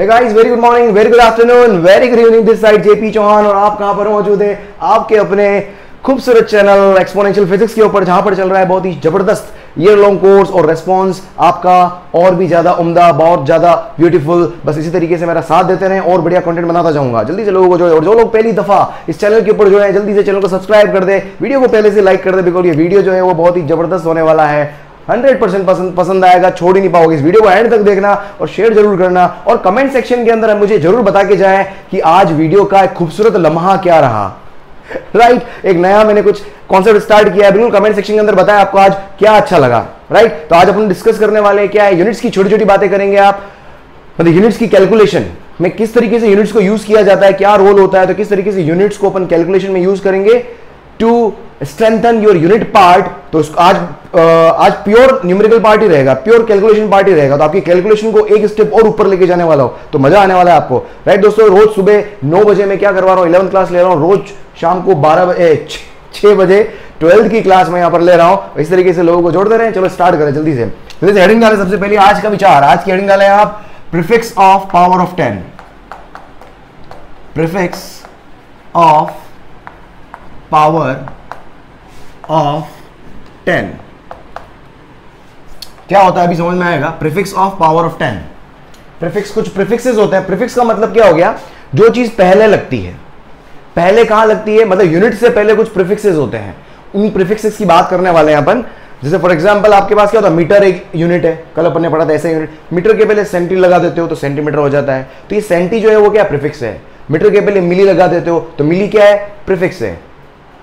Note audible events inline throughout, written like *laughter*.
Hey guys, very good morning, very good afternoon, very good evening. This side JP Chauhan और आप कहाँ पर मौजूद है? आपके अपने खूबसूरत चैनल एक्सपोनेंशियल फिजिक्स के ऊपर जहाँ पर चल रहा है बहुत ही ज़बरदस्त ईयर लॉन्ग कोर्स और रेस्पॉन्स आपका और भी ज़्यादा उम्दा बहुत ज़्यादा ब्यूटीफुल बस इसी तरीके से मेरा साथ देते रहें और बढ़िया कंटेंट बनाता जाऊँगा। जल्दी से लोगों को जो है और जो लोग पहली दफ़ा इस चैनल के ऊपर जो है जल्दी से चैनल को सब्सक्राइब कर दे। वीडियो को पहले से लाइक कर दे बिकॉज़ ये वीडियो जो है वो बहुत ही ज़बरदस्त होने वाला है। हंड्रेड परसेंट पसंद पसंद आएगा, छोड़ ही नहीं पाओगे। इस वीडियो को एंड तक देखना और शेयर ज़रूर करना और कमेंट सेक्शन के अंदर मुझे ज़रूर बता के जाए कि आज वीडियो का एक खूबसूरत लम्हा क्या रहा। Right *laughs* right? एक नया मैंने कुछ कॉन्सेप्ट स्टार्ट किया है, बिल्कुल कमेंट सेक्शन के अंदर बताया आपको आज क्या अच्छा लगा। Right right? तो आज अपन डिस्कस करने वाले क्या है? यूनिट्स की छोटी छोटी बातें करेंगे आप। मतलब यूनिट्स की कैलकुलेशन में किस तरीके से यूनिट्स को यूज़ किया जाता है, क्या रोल होता है तो किस तरीके से यूनिट्स को अपन कैलकुलेशन में यूज़ करेंगे। To strengthen your unit part तो उसको आज आज प्योर न्यूमेरिकल पार्ट रहेगा प्योर कैलकुलेशन पार्ट रहेगा। तो आपकी कैलकुलेशन को एक स्टेप और ऊपर लेके जाने वाला हो तो मज़ा आने वाला है आपको। राइट दोस्तों, रोज सुबह नौ बजे मैं क्या करवा रहा हूँ? इलेवंथ क्लास ले रहा हूँ। रोज शाम को बारह बजे छह बजे ट्वेल्थ की क्लास में यहाँ पर ले रहा हूँ। इस तरीके से लोगों को जोड़ते रहे। चलो स्टार्ट करें जल्दी से। जल्दी हेडिंग डालें, सबसे पहले आज का विचार। आज की हेडिंग डालें आप prefix of power of ten prefix of power of ten क्या होता है अभी समझ में आएगा? Prefix of power of ten prefix कुछ प्रिफिक्सेस होते हैं। प्रिफिक्स का मतलब क्या हो गया? जो चीज़ पहले लगती है। पहले कहाँ लगती है? मतलब यूनिट से पहले कुछ प्रिफिक्सेस होते हैं। उन प्रिफिक्सेस की बात करने वाले हैं अपन। जैसे फॉर एग्जांपल आपके पास क्या होता है? मीटर एक यूनिट है। कल अपन ने पढ़ा था ऐसे यूनिट मीटर के पहले सेंटी लगा देते हो तो सेंटीमीटर हो जाता है। तो ये सेंटी जो है वो क्या प्रिफिक्स है? मीटर के पहले मिली लगा देते हो तो मिली क्या है? प्रिफिक्स है।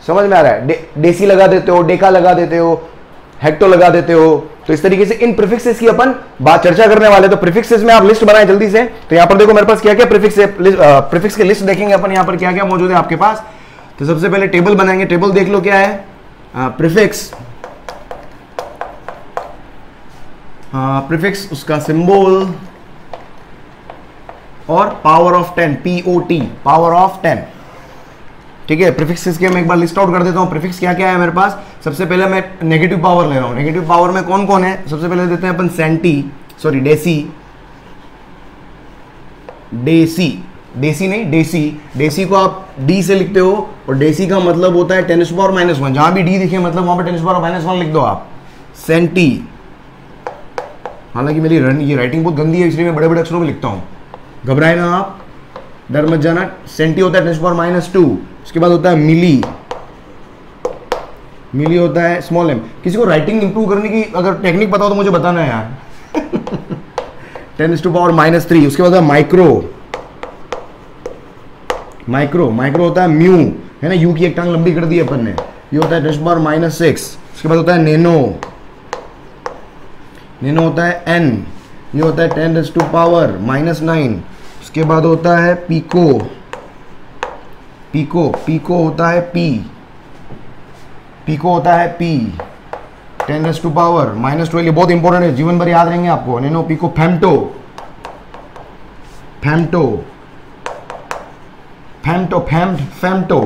समझ में आ रहा है? डे, डेसी लगा देते हो डेका लगा देते हो हेक्टो लगा देते हो। तो इस तरीके से इन प्रिफिक्सेस की अपन बात चर्चा करने वाले तो प्रिफिक्सेस में आप लिस्ट बनाए जल्दी से। तो यहाँ पर देखो मेरे पास क्या क्या प्रिफिक्स प्रिफिक्स के लिस्ट देखेंगे अपन। यहाँ पर क्या क्या मौजूद है आपके पास। तो सबसे पहले टेबल बनाएँगे। टेबल देख लो क्या है। प्रिफिक्स। प्रिफिक्स उसका सिंबल। और power of ten POT power of ten. ठीक है प्रिफिक्स के मैं एक बार लिस्ट आउट कर देता हूँ। प्रिफिक्स क्या क्या है मेरे पास? सबसे पहले मैं नेगेटिव पावर ले रहा हूँ। नेगेटिव पावर में कौन कौन है? सबसे पहले देते हैं अपन centi sorry deci deci deci नहीं डेसी डेसी को आप डी से लिखते हो और डेसी का मतलब होता है टेनिस पावर माइनस वन जहाँ भी डी दिखे मतलब वहाँ पर टेनिस पावर माइनस वन लिख दो आप। सेंटी हालाँकि मेरी रन, ये राइटिंग बहुत गंदी है, इसलिए मैं बड़े बड़े अक्षरों में लिखता हूँ। घबराए ना आप। डर मत जाना। सेंटी होता है टेनिस पावर माइनस टू उसके बाद होता है मिली। मिली होता है स्मॉल एम किसी को राइटिंग इंप्रूव करने की अगर टेक्निक हो तो मुझे बताना है यार ten to power minus three उसके बाद माइक्रो माइक्रो माइक्रो होता है म्यू है ना? यू की एक टांग लंबी कर दी अपन ने। ये होता है टेन पावर माइनस सिक्स उसके बाद होता है नेनो नेनो होता है एन ये होता है ten to power minus nine उसके बाद होता है पीको पीको पीको होता है पी। पीको होता है p. Ten raise to power minus twelve बहुत इंपॉर्टेंट है, जीवन भर याद रहेंगे आपको। Nano pico femto femto femto fem femto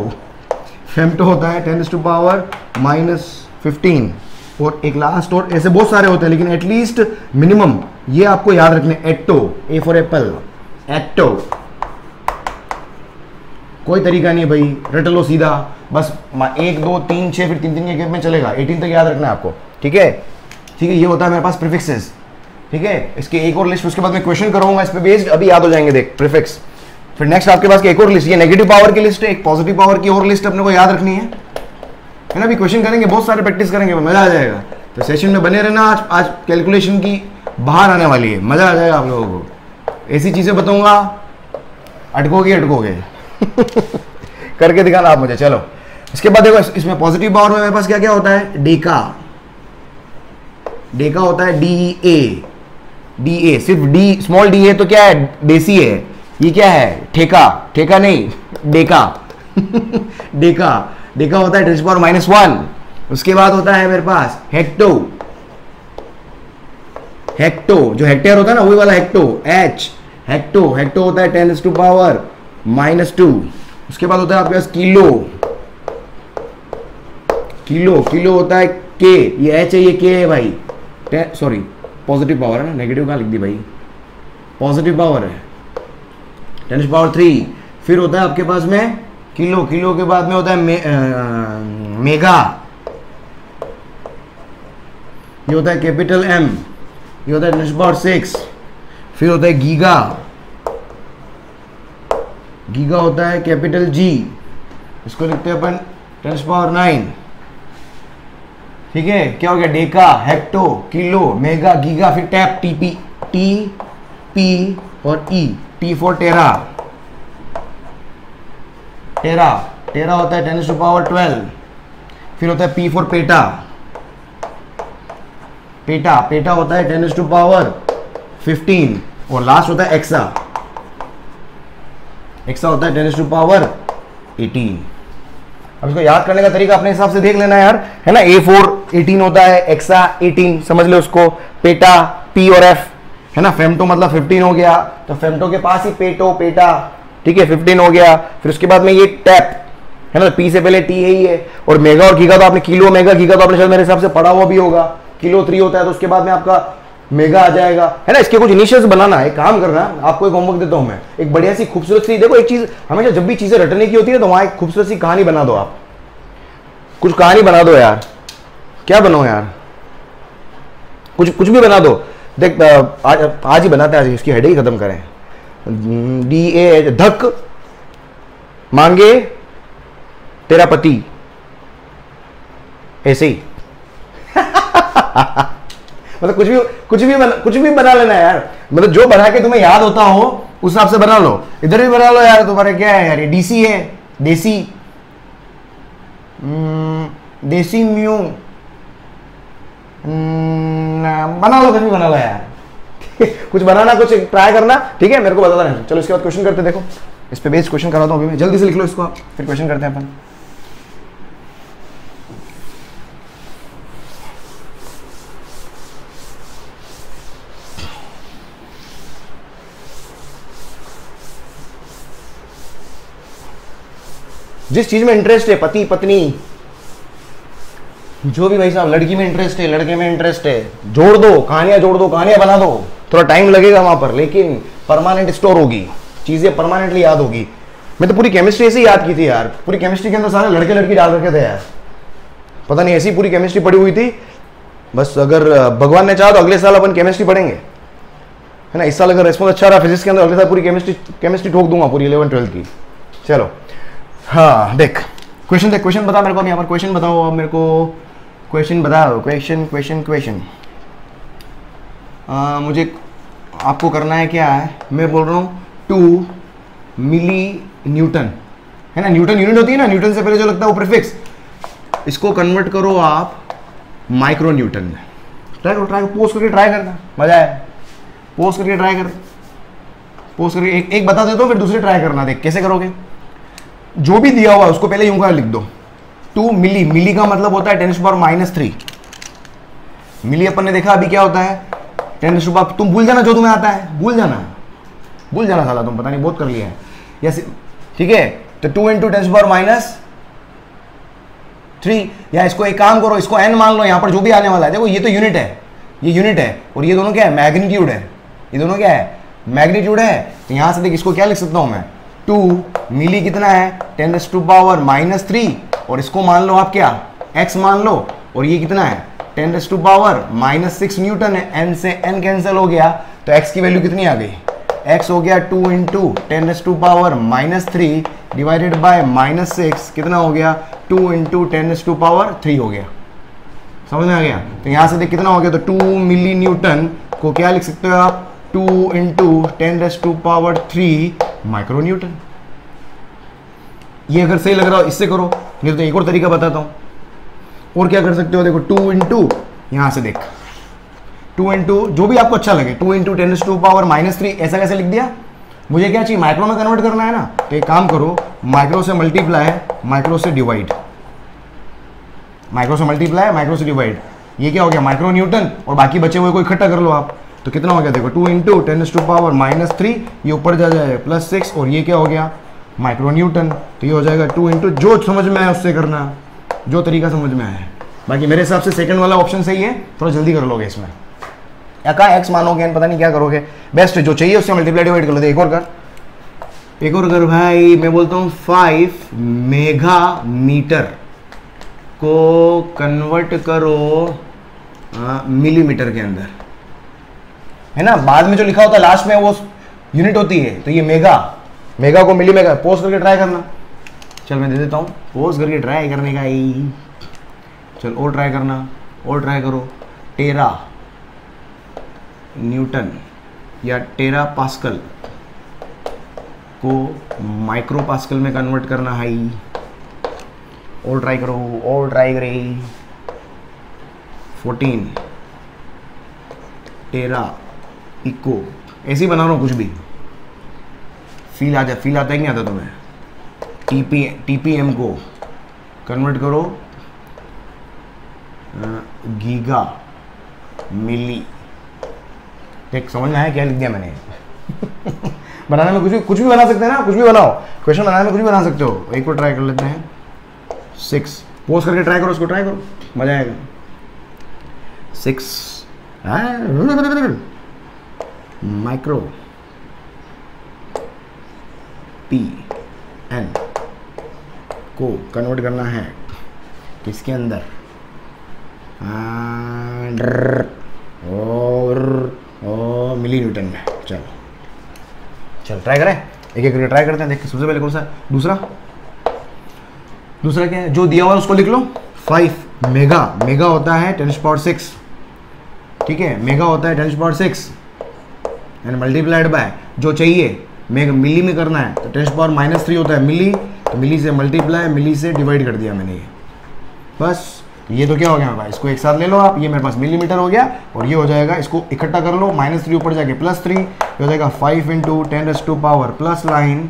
femto होता है ten to power minus fifteen और एक लास्ट और ऐसे बहुत सारे होते हैं, लेकिन एटलीस्ट मिनिमम ये आपको याद रखने एट्टो। A for Apple एट्टो। कोई तरीका नहीं भाई, रट लो सीधा। बस एक, दो, तीन छः फिर तीन तीन के गेप में चलेगा। एटीन तक याद रखना है आपको। ठीक है? ठीक है, ये होता है मेरे पास प्रिफिक्सेस ठीक है? इसके एक और लिस्ट उसके बाद मैं क्वेश्चन करूँगा, इस पर बेस्ड अभी याद हो जाएँगे, देख प्रिफिक्स फिर नेक्स्ट आपके पास एक और लिस्ट ये नेगेटिव पावर की लिस्ट है, एक पॉजिटिव पावर की और लिस्ट अपने को याद रखनी है। है ना, अभी क्वेश्चन करेंगे, बहुत सारे प्रैक्टिस करेंगे मज़ा आ जाएगा। तो सेशन में बने रहना, आज आज कैलकुलेशन की बाहर आने वाली है। मज़ा आ जाएगा आप लोगों को। ऐसी चीज़ें बताऊँगा, अटकोगे अटकोगे। *laughs* करके दिखाना आप मुझे, चलो। इसके बाद देखो इसमें पॉजिटिव पावर में मेरे पास क्या क्या होता है? डेका डेका होता है डी ए डी ए सिर्फ़ डी स्मॉल डी है तो क्या है? देसी है। ये क्या है? ठेका। ठेका नहीं, डेका। *laughs* डेका। डेका होता है टेन पावर माइनस वन उसके बाद होता है मेरे पास हेक्टो हेक्टो जो हेक्टेयर होता है ना, वही वाला हेक्टो एच हेक्टो हेक्टो होता है ten to power minus two. उसके बाद होता है आपके पास किलो। किलो किलो होता है के ये एच है ये के है भाई। सॉरी पॉजिटिव पावर है ना? नेगेटिव कहाँ लिख दी भाई? पॉजिटिव पावर है। टेन पावर थ्री फिर होता है आपके पास में किलो। किलो के बाद में होता है मे, आ, मेगा। ये होता है कैपिटल एम ये होता है टेन पावर सिक्स फिर होता है गीगा। गीगा होता है कैपिटल जी। इसको लिखते हैं अपन टेन पावर नाइन। ठीक है? क्या हो गया? Deca, hecto, kilo, mega, giga, फिर टैप, टीपी, टी, पी और ई। टी फॉर टेरा टेरा टेरा होता है टेन टू पावर ट्वेल्व। फिर होता है P for peta. Peta peta होता है टेन टू पावर फिफ्टीन। और लास्ट होता है एक्सा। एक्सा होता है टेन टू पावर एटीन अब इसको याद करने का तरीका अपने हिसाब से देख लेना यार। है ना? ए फोर एटीन होता है एक्सा एटीन समझ लो उसको पेटा पी और एफ़ है ना? फेमटो मतलब फिफ्टीन हो गया। तो फेमटो के पास ही पेटो पेटा ठीक है? फिफ्टीन हो गया। फिर उसके बाद में ये टैप है ना? पी से पहले टी है ही है और मेगा और गीगा तो आपने किलो मेगा गीगा तो आपने शायद मेरे हिसाब से पढ़ा हुआ भी होगा। किलो थ्री होता है तो उसके बाद में आपका मेगा आ जाएगा। है ना, इसके कुछ इनिशियल्स बनाना है काम करना आपको एक होमवर्क देता हूँ मैं। एक बढ़िया सी खूबसूरत सी, देखो, एक चीज़, हमेशा जब भी चीज़ें रटने की होती है तो वहाँ एक खूबसूरत सी कहानी बना दो आप। कुछ कहानी बना दो यार। क्या बनो यार? कुछ कुछ भी बना दो। देख आज आज ही बनाते हैं, आज इसकी हेड ही खत्म करें। डी, ए धक, मांगे, तेरा पति। ऐसे ही। *laughs* मतलब कुछ भी कुछ भी बना, कुछ भी बना लेना यार। मतलब जो बना के तुम्हें याद होता हो उस हिसाब से बना लो। इधर भी बना लो यार तुम्हारे क्या है यार ये डीसी है। देसी। हम्म, देसी म्यू। हम्म, बना लो कुछ भी बना लो यार। *laughs* कुछ बनाना कुछ ट्राई करना ठीक है? मेरे को बताना है चलो इसके बाद क्वेश्चन करते देखो। इस पे बेस क्वेश्चन कराता हूँ अभी मैं। जल्दी से लिख लो इसको फिर क्वेश्चन करते हैं अपन। जिस चीज़ में इंटरेस्ट है, पति, पत्नी, जो भी भाई साहब, लड़की में इंटरेस्ट है, लड़के में इंटरेस्ट है, जोड़ दो, कहानियाँ जोड़ दो, कहानियाँ बना दो। थोड़ा टाइम लगेगा वहाँ पर, लेकिन परमानेंट स्टोर होगी, चीज़ें परमानेंटली याद होगी। मैं तो पूरी केमिस्ट्री ऐसे याद की थी यार। पूरी केमिस्ट्री के अंदर सारे लड़के लड़की डाल रखे थे यार। पता नहीं, ऐसी पूरी केमिस्ट्री पड़ी हुई थी। बस अगर भगवान ने चाहा तो अगले साल अपन केमिस्ट्री पढ़ेंगे। है ना, इस साल अगर रेस्पॉन्स अच्छा रहा, फिजिक्स के अंदर अगले साल पूरी केमिस्ट्री केमिस्ट्री ठोक दूँगा पूरी इलेवन ट्वेल्थ की। चलो। हाँ देख क्वेश्चन देख क्वेश्चन बता मेरे को यहाँ पर क्वेश्चन बताओ अब मेरे को क्वेश्चन बताओ क्वेश्चन क्वेश्चन क्वेश्चन मुझे आपको करना है क्या है, मैं बोल रहा हूँ टू मिली न्यूटन है ना न्यूटन यूनिट होती है ना न्यूटन से पहले जो लगता है वो प्रिफिक्स इसको कन्वर्ट करो आप माइक्रो न्यूटन में. ट्राई करो ट्राई पोस्ट करके ट्राई करना, मज़ा है पोस्ट करके ट्राई कर पोस्ट करके, एक एक बता देते हो, फिर दूसरे ट्राई करना, देख, कैसे करोगे? जो भी दिया हुआ है, उसको पहले यूँ का लिख दो। टू मिली। मिली का मतलब होता है ten power minus three. Milli अपन ने देखा, अभी क्या होता है? टेन पावर, तुम भूल जाना जो तुम्हें आता है। भूल जाना। भूल जाना साला तुम, पता नहीं, बहुत कर लिया है। यस ठीक है? तो two into ten power minus three. या इसको एक काम करो, इसको एन मान लो, यहाँ पर जो भी आने वाला है। देखो, ये तो यूनिट है। ये यूनिट है। और ये दोनों क्या है? मैग्नीट्यूड है। ये दोनों क्या है? मैग्नीट्यूड है। तो यहाँ से देख, इसको क्या लिख सकता हूँ मैं? टू मिली कितना है? Ten s to power minus three और इसको मान लो आप क्या? एक्स मान लो, और ये कितना है? Ten s to power minus six newton है। एन से एन कैंसिल हो गया तो एक्स की वैल्यू कितनी आ गई? एक्स हो गया two into ten s to power minus three divided by minus six कितना हो गया? Two into ten s to power three हो गया। समझ में आ गया? तो यहाँ से देख कितना हो गया? तो टू मिली न्यूटन को क्या लिख सकते हो आप? Two into ten s to power three micro newton ये अगर सही लग रहा हो, इससे करो। नहीं तो एक और तरीका बताता हूँ। और क्या कर सकते हो? देखो टू इंटू यहाँ से देख। टू इंटू जो भी आपको अच्छा लगे two into ten to power minus three ऐसा कैसे लिख दिया? मुझे क्या चाहिए? माइक्रो में कन्वर्ट करना है ना? तो एक काम करो माइक्रो से मल्टीप्लाई माइक्रो से डिवाइड माइक्रो से मल्टीप्लाई माइक्रो से डिवाइड ये क्या हो गया? माइक्रो न्यूटन और बाकी बचे हुए को इकट्ठा कर लो आप। तो कितना हो गया? देखो two into ten to power minus three ये ऊपर जा जाए प्लस सिक्स और ये क्या हो गया? माइक्रो न्यूटन तो ये हो जाएगा टू इंटू जो समझ में आए उससे करना, जो तरीका समझ में आए बाकी मेरे हिसाब से सेकंड वाला ऑप्शन सही है, थोड़ा जल्दी कर लोगे इसमें। या कहा एक्स मानोगे, पता नहीं क्या करोगे। बेस्ट जो चाहिए उससे मल्टीप्लाई डिवाइड कर लो। एक और कर। एक और कर भाई, मैं बोलता हूँ फाइव मेगा मीटर को कन्वर्ट करो मिलीमीटर के अंदर। है ना? बाद में जो लिखा होता है लास्ट में वो यूनिट होती है तो ये मेगा मेगा को मिली मेगा पोस्ट करके ट्राई करना। चल, मैं दे देता हूँ। पोस्ट करके ट्राई करने का ही। चल, और ट्राई करना, और ट्राई करो। टेरा न्यूटन या टेरा पास्कल को माइक्रो पास्कल में कन्वर्ट करना है। और ट्राई करो, और ट्राई करे। Fourteen tera echo. ऐसे ही बना रहा हूँ कुछ भी। फील आ जाए फील आता है कि नहीं आता तुम्हें? T P T P M को। कन्वर्ट करो। Giga milli. देख समझ में आया क्या लिख दिया मैंने? *laughs* बनाने में कुछ भी कुछ भी बना सकते हैं ना? कुछ भी बनाओ। क्वेश्चन बनाने में कुछ भी बना सकते हो। एक को ट्राई कर लेते हैं। सिक्स पोस्ट करके ट्राई करो, उसको ट्राई करो। मज़ा आएगा। सिक्स माइक्रो पी एन को कन्वर्ट करना है। किसके अंदर? और मिली न्यूटन में। चलो। चल ट्राई करें। एक एक करके ट्राई करते हैं देख सबसे पहले कौन सा? दूसरा। दूसरा क्या है? जो दिया हुआ है, उसको लिख लो। फाइव मेगा मेगा होता है टेन पावर सिक्स ठीक है? मेगा होता है ten power six and multiplied by जो चाहिए मेगा मिली में करना है तो टेन पावर माइनस थ्री होता है मिली तो मिली से मल्टीप्लाई मिली से डिवाइड कर दिया मैंने ये। बस, ये तो क्या हो गया इसको एक साथ ले लो आप, ये मेरे पास मिलीमीटर हो गया, और ये हो जाएगा, इसको इकट्ठा कर लो माइनस थ्री ऊपर जाके प्लस थ्री हो जाएगा five into ten s to power plus nine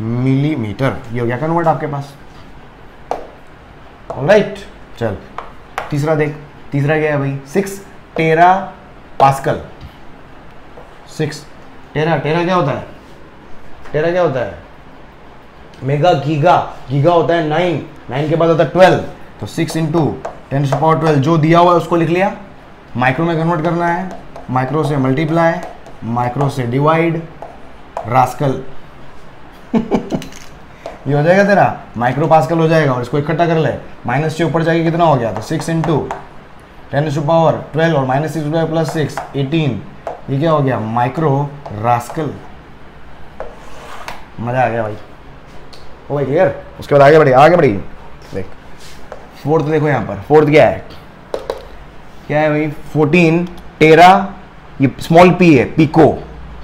millimetre ये हो गया कन्वर्ट आपके पास। राइट चल, तीसरा देख, तीसरा क्या है भाई? Six tera pascal. Six. Tera tera क्या होता है? टेरा क्या होता है? Mega, giga. गीगा होता है नाइन। नाइन के बाद होता है ट्वेल्व। तो six into ten power twelve जो दिया हुआ है उसको लिख लिया। माइक्रो में कन्वर्ट करना है। माइक्रो से मल्टीप्लाई माइक्रो से डिवाइड रास्कल *laughs* ये हो जाएगा तेरा। माइक्रो पास्कल हो जाएगा और इसको इकट्ठा कर ले। माइनस से ऊपर जाके कितना हो गया? तो six into ten power twelve और minus six plus six eighteen. ये क्या हो गया? माइक्रो रास्कल मज़ा आ गया भाई। ओ भाई क्लियर उसके बाद आगे बढ़ी आगे बढ़ी देख। फोर्थ देखो यहाँ पर। फोर्थ क्या है? क्या है भाई? फोर्टीन टेरा ये स्मॉल पी है पीको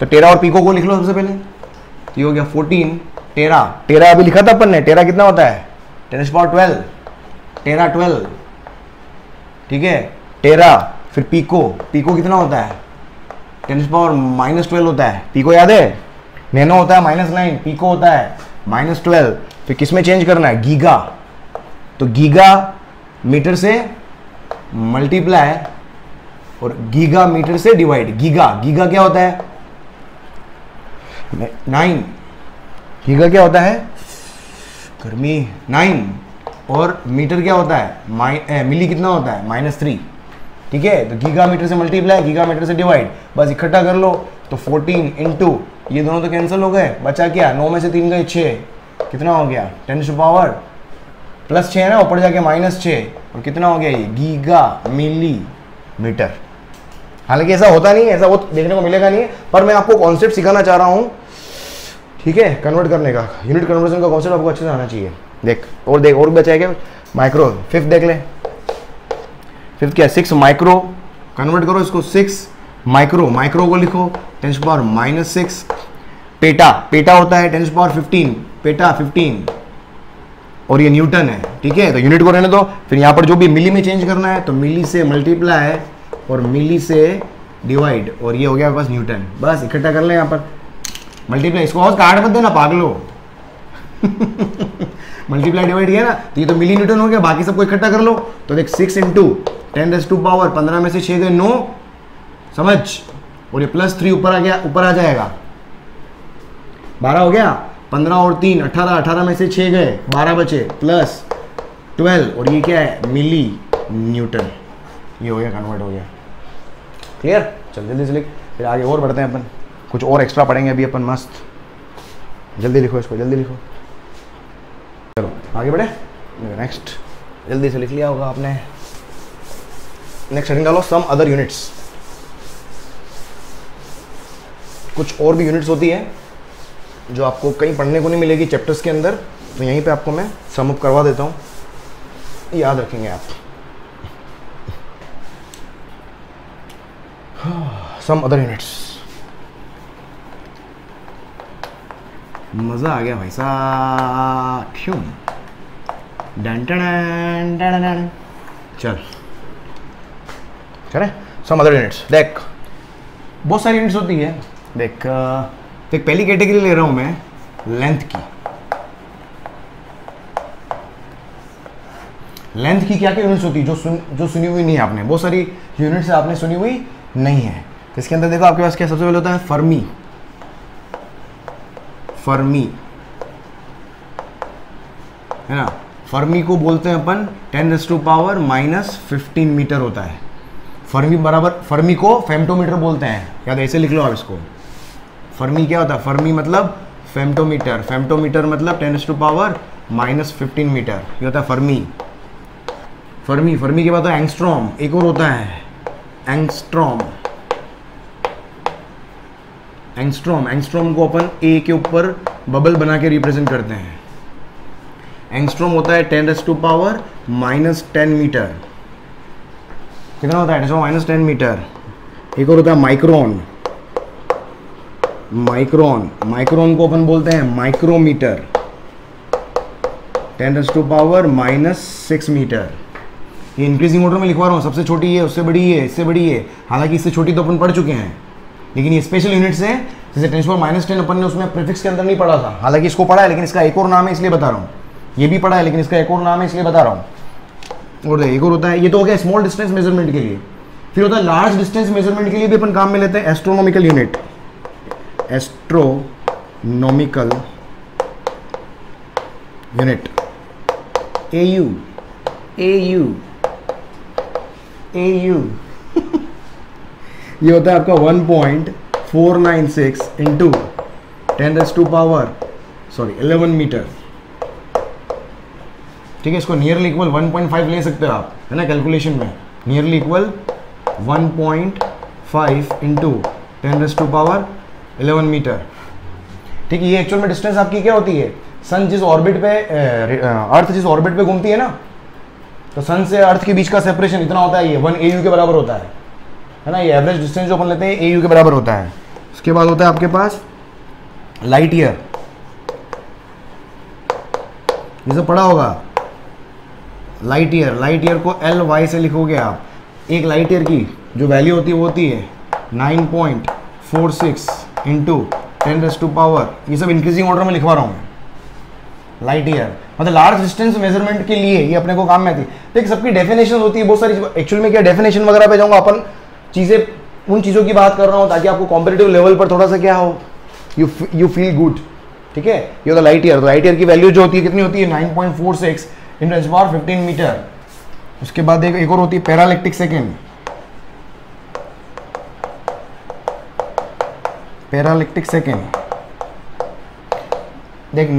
तो टेरा और पीको को लिख लो सबसे पहले। तो ये हो गया फोर्टीन टेरा टेरा अभी लिखा था अपन ने। टेरा कितना होता है? Ten power twelve tera twelve ठीक है? टेरा फिर पीको पीको कितना होता है? टेन पावर माइनस ट्वेल्व होता है। पीको याद है? नैनो होता है माइनस नाइन पीको होता है माइनस ट्वेल्व। फिर किसमें चेंज करना है? गीगा। तो गीगा मीटर से मल्टीप्लाई और गीगा मीटर से डिवाइड गीगा। गीगा क्या होता है? नाइन। गीगा क्या होता है? गर्मी। नाइन। और मीटर क्या होता है? माइ मिली कितना होता है? Minus three. ठीक है? तो गीगा मीटर से मल्टीप्लाई गीगा मीटर से डिवाइड बस इकट्ठा कर लो तो 14 इंटू ये दोनों तो कैंसिल हो गए. बचा क्या? नौ में से तीन गए छः कितना हो गया? टेन टू पावर प्लस छः है ना? ऊपर जाके माइनस छः और कितना हो गया ये? गीगा मिली मीटर हालाँकि ऐसा होता नहीं है, ऐसा वो देखने को मिलेगा नहीं पर मैं आपको कॉन्सेप्ट सिखाना चाह रहा हूँ। ठीक है? कन्वर्ट करने का। यूनिट कन्वर्जन का कॉन्सेप्ट आपको अच्छे से आना चाहिए। देख, और देख, और बचा है क्या? माइक्रो फिफ्थ देख ले। फिफ्थ क्या सिक्स माइक्रो कन्वर्ट करो इसको सिक्स माइक्रो माइक्रो को लिखो tens power minus six peta peta होता है tens power fifteen peta fifteen और ये न्यूटन है, ठीक है? तो यूनिट को रहने दो, फिर यहाँ पर जो भी मिली में चेंज करना है तो मिली से मल्टीप्लाई और मिली से डिवाइड और ये हो गया बस न्यूटन बस इकट्ठा कर ले यहाँ पर. मल्टीप्लाई इसको और काट मत देना, पागलो मल्टीप्लाई डिवाइड किया ना तो ये तो मिली न्यूटन हो गया, बाकी सबको इकट्ठा कर लो. तो देख six into ten raise to power पंद्रह में से छः गए, नौ। समझ? और ये प्लस थ्री ऊपर आ गया, ऊपर आ जाएगा। बारह हो गया? पंद्रह और तीन, अठारह अठारह में से छः गए, बारह बचे प्लस ट्वेल्व और ये क्या है? Milli newton. ये हो गया कन्वर्ट हो गया। क्लियर चल, जल्दी से लिख। फिर आगे और बढ़ते हैं अपन। कुछ और एक्स्ट्रा पढ़ेंगे अभी अपन, मस्त। जल्दी लिखो इसको, जल्दी लिखो। चलो, आगे बढ़े। नेक्स्ट जल्दी से लिख लिया होगा आपने। नेक्स्ट हेडिंग डालो सम अदर यूनिट्स कुछ और भी यूनिट्स होती है, जो आपको कहीं पढ़ने को नहीं मिलेगी चैप्टर्स के अंदर तो यहीं पे आपको मैं सम अप करवा देता हूँ। याद रखेंगे आप। सम अदर यूनिट्स मज़ा आ गया भाई साहब। क्यों? Done done. चल। चले सम अदर यूनिट्स देख। बहुत सारी यूनिट्स होती है। देख देख पहली कैटेगरी ले रहा हूँ मैं लेंथ की। लेंथ की क्या क्या यूनिट्स होती है जो सुन जो सुनी हुई नहीं है आपने? बहुत सारी यूनिट्स आपने सुनी हुई नहीं है। तो इसके अंदर देखो आपके पास क्या सबसे पहले होता है? फर्मी फर्मी है ना? फर्मी को बोलते हैं अपन ten s to power minus fifteen metre होता है। फर्मी बराबर, फर्मी को फेमटोमीटर बोलते हैं। याद ऐसे लिख लो आप इसको। फर्मी क्या होता है? फर्मी मतलब फेमटोमीटर फेमटोमीटर मतलब ten to power minus fifteen metre. ये होता है फर्मी। फर्मी फर्मी के बाद तो एंगस्ट्रॉम एक और होता है। एंगस्ट्रॉम एंगस्ट्रॉम एंगस्ट्रॉम को अपन ए के ऊपर बबल बना के रिप्रेजेंट करते हैं। एंगस्ट्रॉम होता है ten s to power minus ten metre. कितना होता है? माइनस टेन मीटर एक और होता है माइक्रोन माइक्रोन माइक्रोन को अपन बोलते हैं micrometre ten to power minus six metre ये इंक्रीजिंग ऑर्डर में लिखवा रहा हूँ, सबसे छोटी है उससे बड़ी है इससे बड़ी है हालाँकि इससे छोटी तो अपन पढ़ चुके हैं। लेकिन ये स्पेशल यूनिट्स है, जैसे टेन पावर माइनस टेन अपन ने उसमें प्रिफिक्स के अंदर नहीं पढ़ा था। हालाँकि इसको पढ़ा है, लेकिन इसका एक और नाम है, इसलिए बता रहा हूँ। ये भी पढ़ा है, लेकिन इसका एक और नाम है, इसलिए बता रहा हूँ। और एक और होता है, ये तो हो गया स्मॉल डिस्टेंस मेज़रमेंट के लिए। फिर होता है लार्ज डिस्टेंस मेज़रमेंट के लिए भी अपन काम में लेते हैं astronomical unit astronomical unit A U A U A U ये होता है आपका 1.496 into ten to power sorry 11 metre ठीक है, इसको नियरली इक्वल 1.5 ले सकते हो आप, है ना कैलकुलेशन में? Nearly equal 1.5 point five into ten s to power 11 metre ठीक है, ये एक्चुअल में डिस्टेंस आपकी क्या होती है? सन जिस ऑर्बिट पे अर्थ जिस ऑर्बिट पे घूमती है ना तो सन से अर्थ के बीच का सेपरेशन इतना होता है, ये वन ए के बराबर होता है है ना, ये एवरेज डिस्टेंस जो अपन लेते हैं एयू के बराबर होता है। उसके बाद होता है आपके पास लाइट ईयर ये सब पढ़ा होगा। लाइट ईयर लाइट ईयर को एल वाई से लिखोगे आप। एक लाइट ईयर की जो वैल्यू होती है, वो होती है nine point four six into ten raise to power ये सब इंक्रीजिंग ऑर्डर में लिखवा रहा हूँ लाइट ईयर मतलब लार्ज डिस्टेंस मेज़रमेंट के लिए ये अपने को काम में आती है। देखिए सबकी डेफिनेशन होती है बहुत सारी एक्चुअल में क्या डेफिनेशन वगैरह पे जाऊँगा, अपन चीज़ें उन चीज़ों की बात कर रहा हूँ, ताकि आपको कॉम्पिटेटिव लेवल पर थोड़ा सा क्या हो। यू यू फील गुड ठीक है? ये होता लाइट ईयर तो लाइट ईयर की वैल्यू जो होती है, कितनी होती है? Nine point four six in power fifteen metre उसके बाद एक, एक और होती है पैरालिक्टिक सेकेंड पैरालिक्टिक सेकेंड देख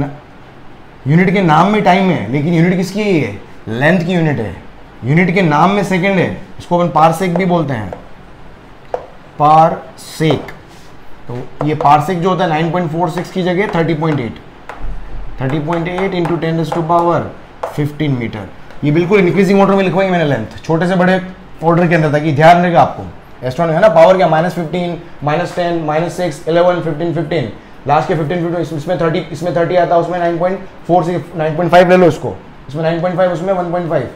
यूनिट के नाम में टाइम है लेकिन यूनिट किसकी है? लेंथ की यूनिट है. यूनिट के नाम में सेकेंड है. इसको अपन पारसेक भी बोलते हैं. पारसेक तो ये पारसेक जो होता है 9.46 की जगह 30.8 30.8 point eight into ten to power 15 metre ये बिल्कुल इंक्रीजिंग ऑर्डर में लिखवाई मैंने लेंथ छोटे से बड़े ऑर्डर के अंदर ताकि ध्यान रहेगा आपको। एस्ट्रॉन है ना? पावर क्या? Minus fifteen minus ten minus six eleven fifteen fifteen last के फिफ्टीन फिफ्टीन इसमें थर्टी इसमें थर्टी आता है उसमें nine point four six nine point five ले लो इसको। इसमें नाइन पॉइंट फाइव उसमें वन पॉइंट फाइव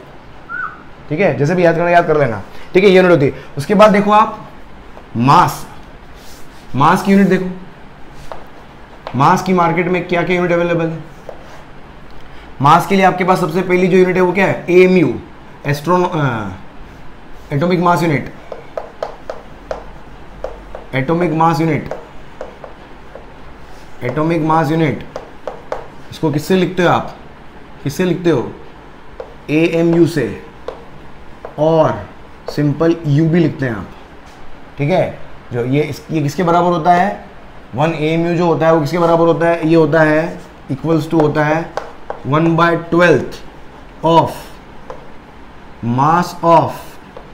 ठीक है? जैसे भी याद करना, याद कर लेना। ठीक है, ये यूनिट होती है। उसके बाद देखो आप मास मास की यूनिट देखो। मास की मार्केट में क्या क्या यूनिट अवेलेबल है? मास के लिए आपके पास सबसे पहली जो यूनिट है वो क्या है? M U astron atomic mass unit atomic mass unit atomic mass unit इसको किससे लिखते हो आप? किससे लिखते हो? ए एम यू से. और सिंपल यू भी लिखते हैं आप. ठीक है? जो ये इस, ये किसके बराबर होता है? वन ए म्यू जो होता है वो किसके बराबर होता है? ये होता है इक्वल्स टू होता है one by twelfth of mass of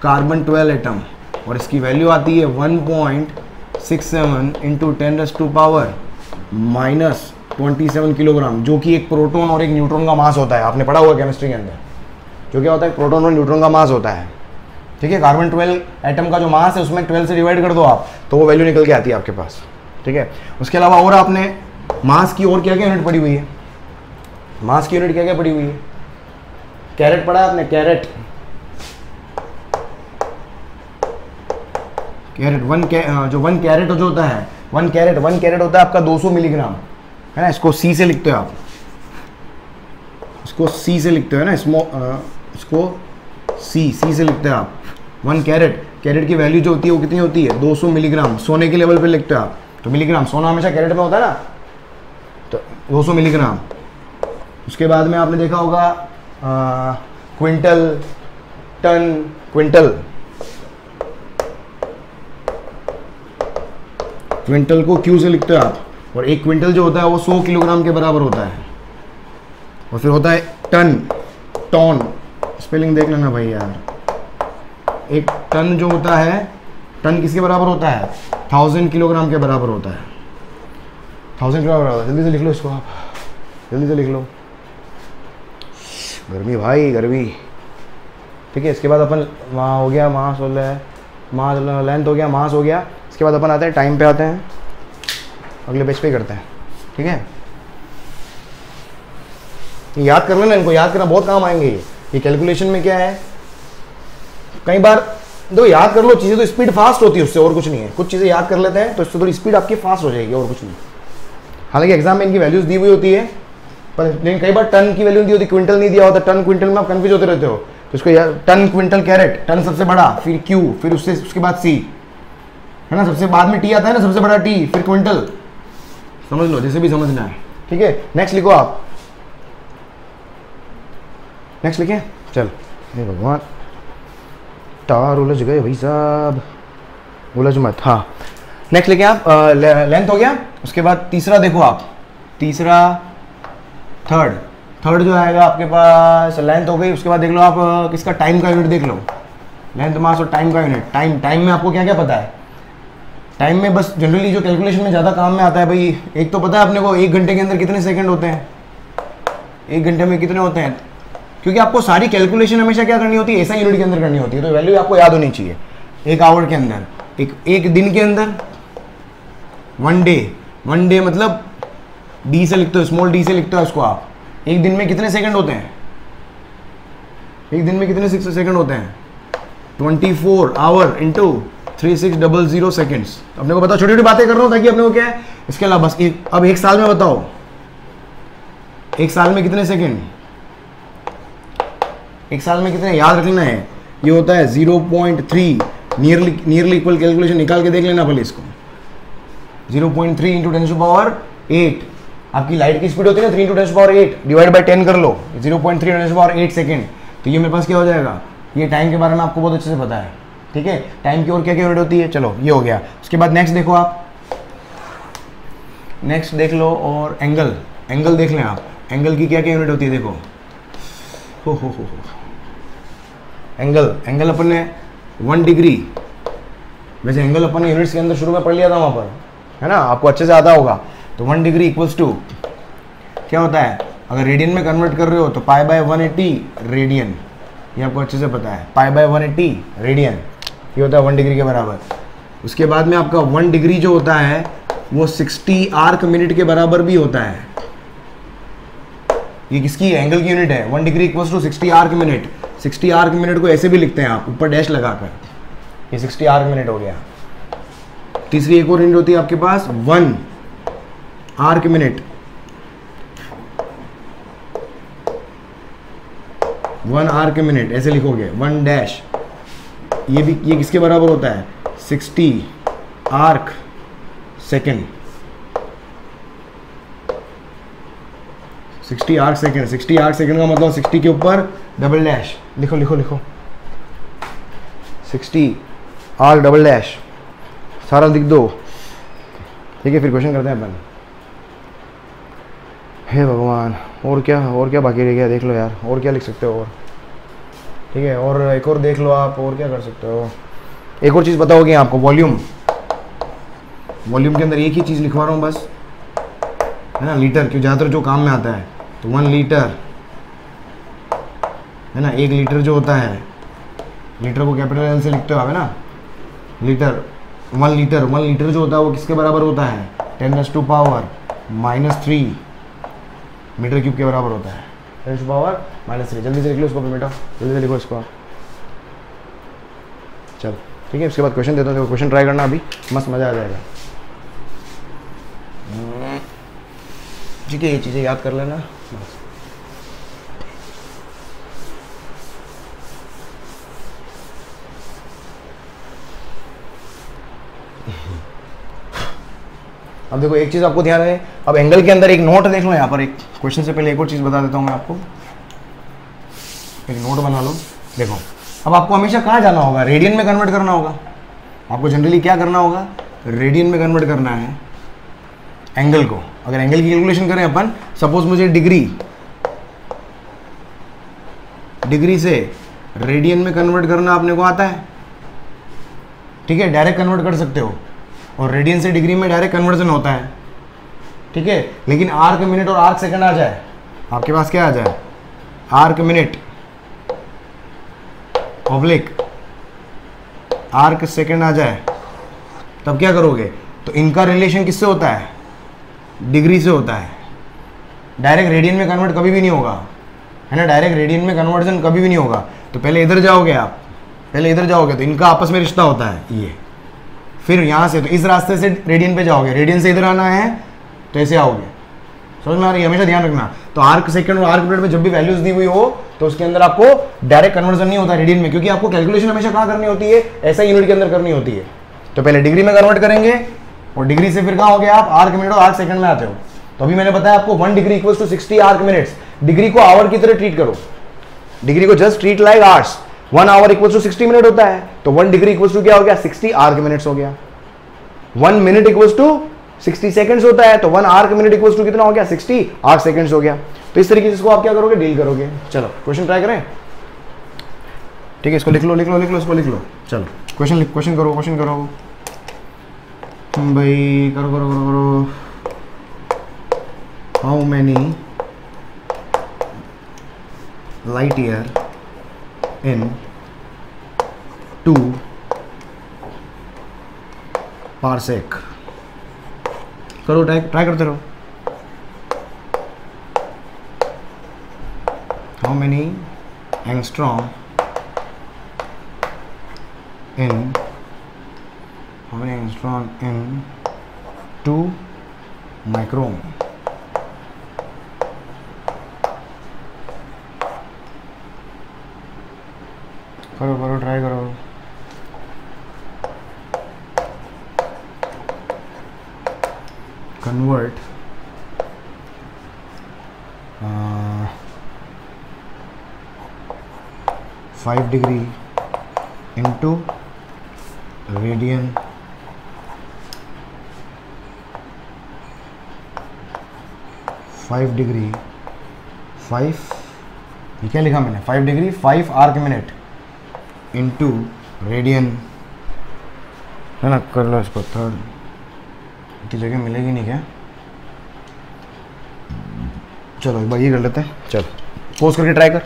carbon twelve atom. और इसकी वैल्यू आती है one point six seven into ten raise to power minus twenty seven kilogram जो कि एक प्रोटोन और एक न्यूट्रॉन का मास होता है। आपने पढ़ा हुआ केमिस्ट्री के अंदर? जो क्या होता है? प्रोटोन और न्यूट्रॉन का मास होता है। ठीक है? कार्बन ट्वेल्व एटम का जो मास है, उसमें ट्वेल्व से डिवाइड कर दो आप तो वो वैल्यू निकल के आती है आपके पास। ठीक है? उसके अलावा और आपने मास की और क्या क्या यूनिट पड़ी हुई है? मास की यूनिट क्या क्या पड़ी हुई है? कैरेट पढ़ा आपने? कैरेट कैरेट वन कै, जो वन कैरेट जो होता है वन कैरेट वन कैरेट होता है आपका 200 मिलीग्राम है ना? इसको सी से लिखते हो आप। इसको सी से लिखते हो ना? इसमो इसको सी सी से लिखते हो आप। वन कैरेट कैरेट की वैल्यू जो होती है वो कितनी होती है? 200 मिलीग्राम सोने के लेवल पे लिखते हो आप। तो मिलीग्राम सोना हमेशा कैरेट में होता है ना? तो 200 मिलीग्राम उसके बाद में आपने देखा होगा क्विंटल, टन, क्विंटल। क्विंटल को क्यू से लिखते हो आप। और एक क्विंटल जो होता है, वो 100 किलोग्राम के बराबर होता है। और फिर होता है टन, टॉन। स्पेलिंग देख लेना भाई यार। एक टन जो होता है, टन किसके बराबर होता है? थाउज़ेंड किलोग्राम के बराबर होता है। थाउज़ेंड किलोग्राम जल्दी से लिख लो इसको आप। जल्दी से लिख लो। गर्मी भाई, गर्मी। ठीक है, इसके बाद अपन वहाँ हो गया मास हो। है मास लेंथ हो गया मास हो गया। इसके बाद अपन आते हैं टाइम पे आते हैं। अगले पेज पे करते हैं। ठीक है? याद कर लेना इनको, याद करना, बहुत काम आएँगे ये। ये कैलकुलेशन में क्या है? कई बार दो याद कर लो, चीज़ें तो स्पीड फास्ट होती है उससे, और कुछ नहीं है। कुछ चीज़ें याद कर लेते हैं तो इससे थोड़ी स्पीड आपकी फास्ट हो जाएगी, और कुछ नहीं। हालाँकि एग्ज़ाम में इनकी वैल्यूज़ दी हुई होती है। पर लेकिन कई बार टन की वैल्यू दी होती क्विंटल नहीं दिया होता, टन क्विंटल में आप कन्फ्यूज़ होते रहते हो। तो इसको यार, टन क्विंटल कैरेट टन सबसे बड़ा, फिर क्यू फिर उससे, उसके बाद सी है ना? सबसे बाद में टी आता है ना, सबसे बड़ा टी फिर क्विंटल समझ लो, जैसे भी समझना है। ठीक है? नेक्स्ट लिखो आप। नेक्स्ट लिखे? चल। हे भगवान। टार उलझ गए भाई साहब। उलझ मत हाँ। नेक्स्ट लिखे आप लेंथ हो गया। उसके बाद तीसरा देखो आप। तीसरा थर्ड थर्ड जो आएगा आपके पास लेंथ हो गई, उसके बाद देख लो आप किसका टाइम का यूनिट देख लो। लेंथ मास और टाइम का यूनिट टाइम टाइम में आपको क्या क्या पता है? टाइम में बस जनरली जो कैलकुलेशन में ज़्यादा काम में आता है भाई, एक तो पता है अपने को एक घंटे के अंदर कितने सेकंड होते हैं। एक घंटे में कितने होते हैं? क्योंकि आपको सारी कैलकुलेशन हमेशा क्या करनी होती है? ऐसा यूनिट के अंदर करनी होती है तो वैल्यू आपको याद होनी चाहिए। एक आवर के अंदर, एक एक दिन के अंदर वन डे वन डे मतलब डी से लिखते हो स्मॉल डी से लिखते हो उसको आप। एक दिन में कितने सेकंड होते हैं? एक दिन में कितने सेकंड होते हैं? Twenty four hour into three six double zero seconds अपने को बताओ छोटी छोटी बातें कर रहा हूँ ताकि अपने को क्या है? इसके अलावा बस एक, अब एक साल में बताओ। एक साल में कितने सेकेंड एक साल में कितने, याद रखना है। ये होता है zero point three nearly nearly equal calculation निकाल के देख लेना पहले इसको। Zero point three into ten power eight आपकी लाइट की स्पीड होती है three into ten power eight divide by ten कर लो zero point three ten power eight second तो ये मेरे पास क्या हो जाएगा? ये टाइम के बारे में आपको बहुत अच्छे से पता है, ठीक है? टाइम की और क्या क्या यूनिट होती है? चलो, ये हो गया। उसके बाद नेक्स्ट देखो आप। नेक्स्ट देख लो और एंगल एंगल देख लें आप। एंगल की क्या क्या यूनिट होती है, देखो। हो हो हो एंगल एंगल अपन ने वन डिग्री वैसे एंगल अपन ने यूनिट्स के अंदर शुरू में पढ़ लिया था वहाँ पर, है ना? आपको अच्छे से आता होगा। तो वन डिग्री इक्वल्स टू क्या होता है? अगर रेडियन में कन्वर्ट कर रहे हो तो pi by one eighty radian ये आपको अच्छे से पता है। पाई बाय एट्टी रेडियन ये होता है वन डिग्री के बराबर. उसके बाद में आपका वन डिग्री जो होता है, वो सिक्सटी आर्क मिनट के बराबर भी होता है. ये किसकी एंगल की यूनिट है? One degree equals to sixty arc minute sixty arc minute को ऐसे भी लिखते हैं आप, ऊपर डैश लगाकर. ये सिक्सटी आर्क मिनट हो गया. तीसरी एक और यूनिट होती है आपके पास one arc minute. One arc minute, ऐसे लिखोगे, वन डैश। ये भी, ये किसके बराबर होता है? Sixty arc second. Sixty arc second, sixty arc second का मतलब सिक्सटी के ऊपर डबल डैश। लिखो लिखो लिखो। Sixty arc double dash. सारा लिख दो। ठीक है, फिर क्वेश्चन करते हैं अपन। हे भगवान, और क्या और क्या बाकी रह गया? देख लो यार, और क्या लिख सकते हो और? ठीक है, और एक और देख लो आप, और क्या कर सकते हो? एक और चीज़ बताओगे आपको वॉल्यूम वॉल्यूम के अंदर एक ही चीज़ लिखवा रहा हूँ बस। है ना लीटर क्यों? ज़्यादातर जो काम में आता है तो वन लीटर है ना, एक लीटर जो होता है लीटर को कैपिटल एल से लिखते हो आप, है ना? Litre one litre one litre जो होता है, वो किसके बराबर होता है? Ten S to power minus three metre cube के बराबर होता है। Ten to power minus three. जल्दी से लिख लो उसको बेटा। जल्दी से लिखो इसको। आप चल, ठीक है, इसके बाद क्वेश्चन देता हूँ क्वेश्चन ट्राई करना अभी। मस्त मज़ा आ जाएगा। ठीक है, ये चीज़ें याद कर लेना। बस अब देखो, एक चीज़ आपको ध्यान है अब एंगल के अंदर एक नोट देख लो यहाँ पर, एक क्वेश्चन से पहले एक और चीज़ बता देता हूँ मैं आपको। एक नोट बना लो, देखो, अब आपको हमेशा कहाँ जाना होगा? रेडियन में कन्वर्ट करना होगा। आपको जनरली क्या करना होगा? रेडियन में कन्वर्ट करना है एंगल को। अगर एंगल की कैलकुलेशन करें अपन सपोज़ मुझे डिग्री डिग्री से रेडियन में कन्वर्ट करना आपने को आता है। ठीक है डायरेक्ट कन्वर्ट कर सकते हो। और रेडियन से डिग्री में डायरेक्ट कन्वर्जन होता है। ठीक है? लेकिन आर्क मिनट और आर्क सेकंड आ जाए। आपके पास क्या आ जाए? Arc minute oblique arc second आ जाए। तब क्या करोगे? तो इनका रिलेशन किससे होता है? डिग्री से होता है। डायरेक्ट रेडियन में कन्वर्ट कभी भी नहीं होगा। है ना? डायरेक्ट रेडियन में कन्वर्जन कभी भी नहीं होगा। तो पहले इधर जाओगे आप। पहले इधर जाओगे तो इनका आपस में रिश्ता होता है। ये। फिर यहाँ से तो इस रास्ते से रेडियन पे जाओगे रेडियन से इधर आना है तो ऐसे आओगे। समझ में आ रही है? हमेशा ध्यान रखना। तो आर्क सेकंड और आर्क मिनट में जब भी वैल्यूज़ दी हुई हो तो उसके अंदर आपको डायरेक्ट कन्वर्जन नहीं होता रेडियन में, क्योंकि आपको कैलकुलेशन हमेशा कहाँ करनी होती है? ऐसा यूनिट के अंदर करनी होती है। तो पहले डिग्री में कन्वर्ट करेंगे, और डिग्री से फिर कहाँ हो गया आप? आर्क मिनट और आर्क सेकंड में आते हो। तो अभी मैंने बताया आपको one degree equals to sixty arc minutes degree को आवर की तरह ट्रीट करो। डिग्री को just treat like hours one hour equals to sixty minute होता है। तो वन डिग्री इक्वल्स टू क्या हो गया? सिक्सटी आर्क मिनट्स हो गया। One minute equals to sixty seconds होता है तो one arc minute equals to कितना हो गया? सिक्सटी आर्क सेकंड्स हो गया। तो इस तरीके से इसको आप क्या करोगे? डील करोगे। चलो क्वेश्चन ट्राई करें। ठीक है, इसको लिख लो लिख लो लिख लो, इसको लिख लो। चलो क्वेश्चन क्वेश्चन करो क्वेश्चन करो। भाई, करो करो करो करो। How many light year in two parsec करो ट्राई ट्राई करते रहो। How many angstrom in how many angstrom in 2 micron करो करो ट्राई करो। Convert uh, 5 degree radian five degree five ये क्या लिखा मैंने? Five degree five arc minute into radian है ना कर लो इसको थर्ड की जगह मिलेगी नहीं क्या? चलो एक बार ये कर लेते हैं। चलो। पोज करके ट्राई कर।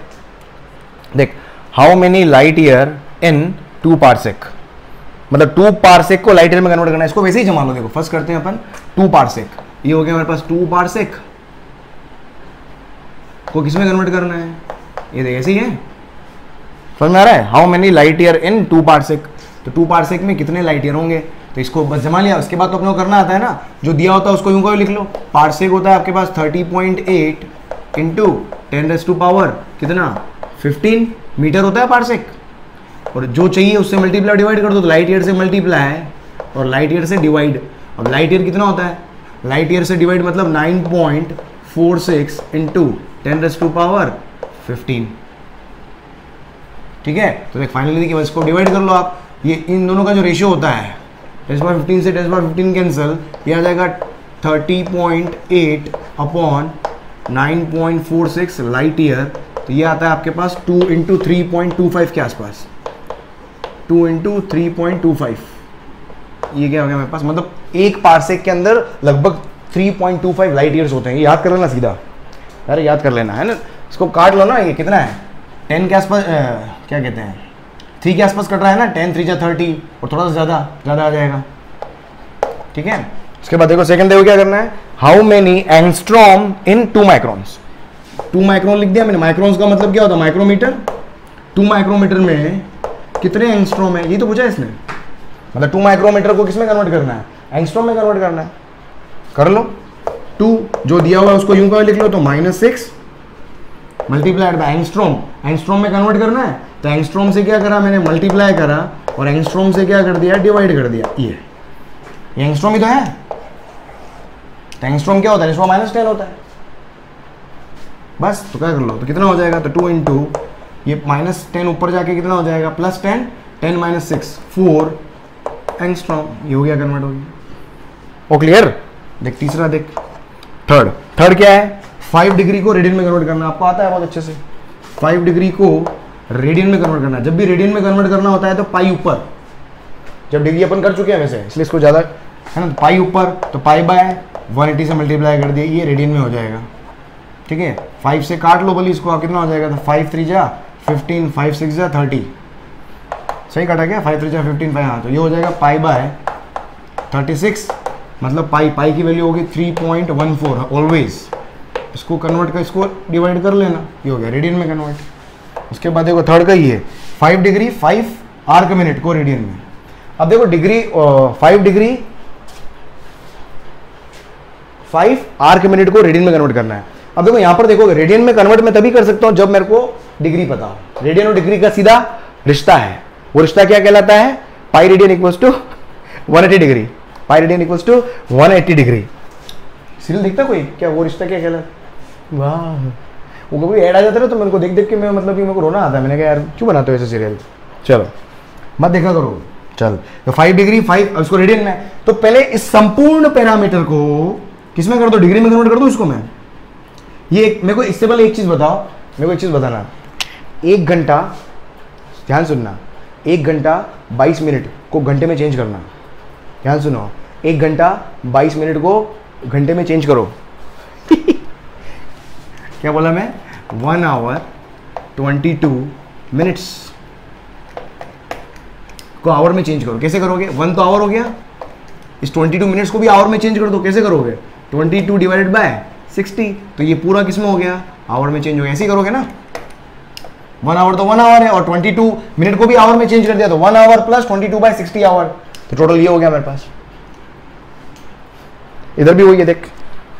देख how many light year in two parsec मतलब टू पारसेक को लाइट ईयर में कन्वर्ट करना है इसको वैसे ही जमा लो देखो फ़र्स्ट करते हैं अपन टू पारसेक ये हो गया हमारे पास टू पारसेक को किसमें कन्वर्ट करना है? ये देख ऐसे ही है? समझ में आ रहा है? How many light year in two parsec तो टू पारसेक में कितने लाइट ईयर होंगे? तो इसको बस जमा लिया, उसके बाद तो अपने को करना आता है ना? जो दिया होता है उसको यूँ लिख लो। पारसेक होता है आपके पास thirty point eight into ten raise to power कितना? फिफ्टीन मीटर होता है पारसेक और जो चाहिए उससे मल्टीप्लाई डिवाइड कर दो तो लाइट ईयर से मल्टीप्लाई है और लाइट ईयर से डिवाइड अब लाइट ईयर कितना होता है? लाइट ईयर से डिवाइड मतलब nine point four six into ten raise to power fifteen ठीक है? तो देख फाइनली देखिए, इसको डिवाइड कर लो आप। ये, इन दोनों का जो रेशियो होता है टेस्ट बार फिफ्टीन से टेस्ट बार फिफ्टीन कैंसिल ये आ जाएगा thirty point eight upon nine point four six light year तो ये आता है आपके पास two into three point two five के आसपास। Two into three point two five ये क्या हो गया मेरे पास? मतलब एक पार्सेक के अंदर लगभग 3.25 लाइट ईयर्स होते हैं। याद कर लेना सीधा। अरे याद कर लेना, है ना? इसको काट लो ना, ये कितना है? टेन के आसपास क्या कहते हैं? थ्री के आसपास कट रहा है ना? टेन, थ्री जा थर्टी, और थोड़ा सा ज़्यादा ज़्यादा आ जाएगा। ठीक है? उसके बाद देखो सेकंड देखो क्या करना है। How many angstrom in two microns two micron लिख दिया मैंने। माइक्रोन्स का मतलब क्या होता है? माइक्रोमीटर टू माइक्रोमीटर में कितने एंगस्ट्रॉम है? ये तो पूछा इसने। मतलब टू माइक्रोमीटर को किसमें कन्वर्ट करना है? एंगस्ट्रॉम में कन्वर्ट करना है। कर लो। टू जो दिया हुआ है, उसको यूँ का लिख लो तो minus six multiplied by angstrom angstrom में कन्वर्ट करना है तो एंगस्ट्रॉम से क्या करा मैंने? मल्टीप्लाई करा और एंगस्ट्रॉम से क्या कर दिया? डिवाइड कर दिया ये। एंगस्ट्रॉम ही तो है। तो एंगस्ट्रॉम क्या होता है? एंगस्ट्रॉम माइनस टेन होता है। बस तो क्या कर लो? तो कितना हो जाएगा? तो टू इंटू ये माइनस टेन ऊपर जाके कितना हो जाएगा? Plus ten ten minus six four angstrom ये हो गया कन्वर्ट हो गया। ओ क्लियर देख तीसरा देख। थर्ड थर्ड क्या है? फाइव डिग्री को रेडियन में कन्वर्ट करना, आपको आता है बहुत अच्छे से। फाइव डिग्री को रेडियन में कन्वर्ट करना। जब भी रेडियन में कन्वर्ट करना होता है तो पाई ऊपर। जब डिग्री अपन कर चुके हैं वैसे, इसलिए इसको ज़्यादा है ना पाई ऊपर तो पाई बाय, वन एटी से मल्टीप्लाई कर दिया ये रेडियन में हो जाएगा। ठीक है? फाइव से काट लो बोली इसको कितना हो जाएगा? तो फाइव थ्री जा, फिफ्टीन, फाइव सिक्स जा, थर्टी। सही काटा गया फाइव थ्री जा, फिफ्टीन, फाइव हाँ तो ये हो जाएगा पाई बाय थर्टी सिक्स मतलब पाई पाई की वैल्यू होगी three point one four always इसको कन्वर्ट कर, इसको डिवाइड कर लेना। ये हो गया रेडियन में कन्वर्ट उसके बाद देखो थर्ड का ही है five degree five arc minute को रेडियन में। अब देखो degree five degree five arc minute को रेडियन में कन्वर्ट करना है। अब देखो, यहाँ पर देखो रेडियन में कन्वर्ट मैं तभी कर सकता हूँ जब मेरे को डिग्री पता हो। रेडियन और डिग्री का सीधा रिश्ता है। वो रिश्ता क्या कहलाता है? Pi radian equals to 180 degree pi radian equals to 180 degree serial देखता कोई? क्या वो रिश्ता क्या कहलाता वाह। वो कभी ऐड आ जाता है तो मेरे को देख देख के मैं मतलब कि मेरे को रोना आता है। मैंने कहा यार क्यों बनाते हो ऐसे सीरियल चलो। मत देखा करो। चल। तो फाइव डिग्री फाइव उसको रेडियन में। तो पहले इस संपूर्ण पैरामीटर को किसमें कर दो? डिग्री में कन्वर्ट कर दो इसको मैं? ये मेरे को इससे पहले एक चीज़ बताओ। मेरे को एक चीज़ बताना। एक घंटा ध्यान सुनना। एक घंटा बाईस मिनट को घंटे में चेंज करना। ध्यान सुनो। एक घंटा बाईस मिनट को घंटे में चेंज करो। क्या बोला मैं? One hour twenty two minutes को आवर में चेंज करो। कैसे करोगे? वन तो आवर हो गया। इस ट्वेंटी टू मिनट्स को भी आवर में चेंज कर दो। कैसे करोगे? Twenty two divided by sixty तो ये पूरा किसमें हो गया? आवर में चेंज हो गया। ऐसे ही करोगे ना? वन आवर तो वन आवर है और ट्वेंटी टू मिनट को भी आवर में चेंज कर दिया तो one hour plus twenty two by sixty hour तो टोटल ये हो गया मेरे पास। इधर भी है देख।